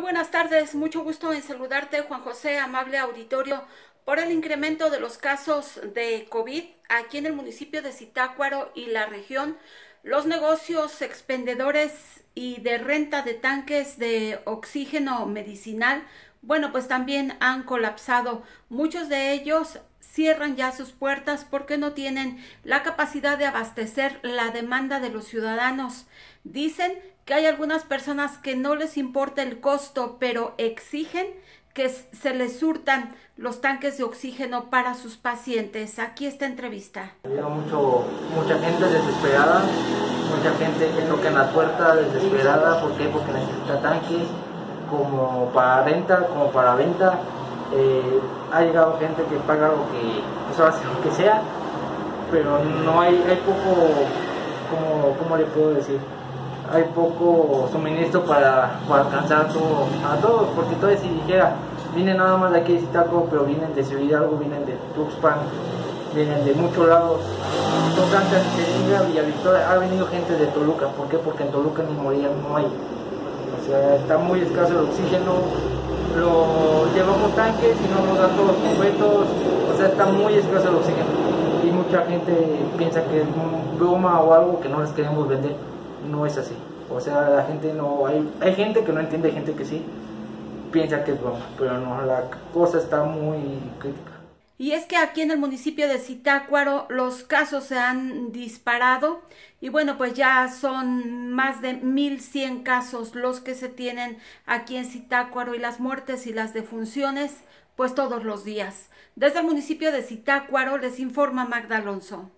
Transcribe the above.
Buenas tardes, mucho gusto en saludarte Juan José, amable auditorio. Por el incremento de los casos de COVID aquí en el municipio de Zitácuaro y la región, los negocios expendedores y de renta de tanques de oxígeno medicinal, bueno, pues también han colapsado. Muchos de ellos cierran ya sus puertas porque no tienen la capacidad de abastecer la demanda de los ciudadanos. Dicen que hay algunas personas que no les importa el costo, pero exigen que se les surtan los tanques de oxígeno para sus pacientes. Aquí esta entrevista. Había mucho, mucha gente desesperada, mucha gente que toca en la puerta desesperada, ¿por qué? Porque necesita tanques como para renta, como para venta. Eh, ha llegado gente que paga lo que, pues lo que sea, pero no hay, hay poco, como, ¿cómo le puedo decir? hay poco suministro para, para alcanzar todo, a todos, porque entonces si dijera, vienen nada más de aquí de Zitaco, pero vienen de Ciudad vienen de Tuxpan, vienen de muchos lados, tocan de Villa Victoria, ha venido gente de Toluca, ¿por qué? Porque en Toluca ni moría no hay, o sea, está muy escaso el oxígeno, lo llevamos tanques y no nos dan todos completos, o sea, está muy escaso el oxígeno y mucha gente piensa que es broma o algo que no les queremos vender no es así. O sea, la gente no, hay, hay gente que no entiende, hay gente que sí piensa que es broma, pero no, la cosa está muy crítica. Y es que aquí en el municipio de Zitácuaro los casos se han disparado y bueno, pues ya son más de 1100 casos los que se tienen aquí en Zitácuaro y las muertes y las defunciones pues todos los días. Desde el municipio de Zitácuaro les informa Magda Alonso.